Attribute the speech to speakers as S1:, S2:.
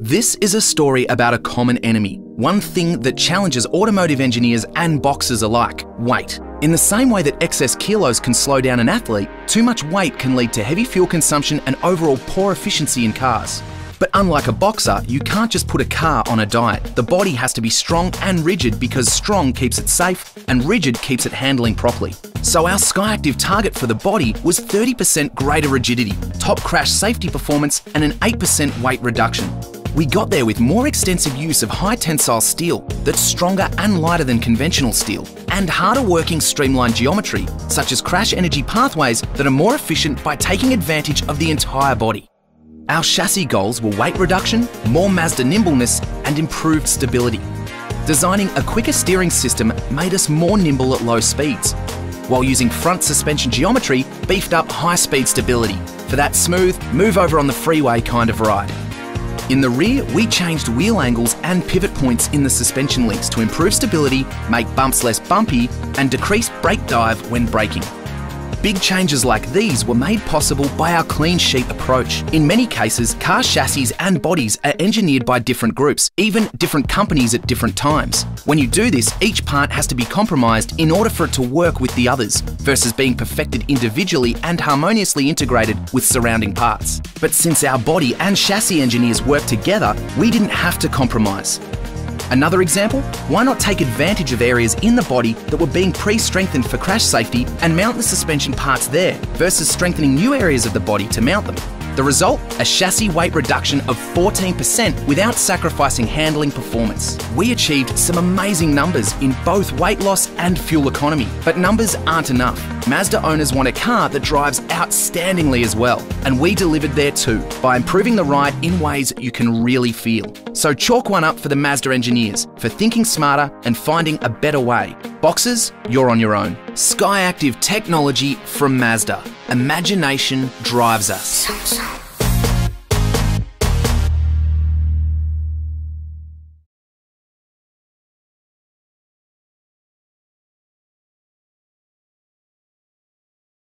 S1: This is a story about a common enemy, one thing that challenges automotive engineers and boxers alike weight. In the same way that excess kilos can slow down an athlete, too much weight can lead to heavy fuel consumption and overall poor efficiency in cars. But unlike a boxer, you can't just put a car on a diet. The body has to be strong and rigid because strong keeps it safe and rigid keeps it handling properly. So our SkyActiv target for the body was 30% greater rigidity, top crash safety performance and an 8% weight reduction. We got there with more extensive use of high tensile steel that's stronger and lighter than conventional steel, and harder working streamlined geometry, such as crash energy pathways that are more efficient by taking advantage of the entire body. Our chassis goals were weight reduction, more Mazda nimbleness, and improved stability. Designing a quicker steering system made us more nimble at low speeds, while using front suspension geometry beefed up high speed stability for that smooth, move over on the freeway kind of ride. In the rear, we changed wheel angles and pivot points in the suspension links to improve stability, make bumps less bumpy, and decrease brake dive when braking. Big changes like these were made possible by our clean sheet approach. In many cases, car chassis and bodies are engineered by different groups, even different companies at different times. When you do this, each part has to be compromised in order for it to work with the others, versus being perfected individually and harmoniously integrated with surrounding parts. But since our body and chassis engineers work together, we didn't have to compromise. Another example? Why not take advantage of areas in the body that were being pre-strengthened for crash safety and mount the suspension parts there, versus strengthening new areas of the body to mount them? The result? A chassis weight reduction of 14% without sacrificing handling performance. We achieved some amazing numbers in both weight loss and fuel economy. But numbers aren't enough. Mazda owners want a car that drives outstandingly as well. And we delivered there too, by improving the ride in ways you can really feel. So chalk one up for the Mazda engineers for thinking smarter and finding a better way. Boxers, you're on your own. SkyActiv technology from Mazda. Imagination drives us.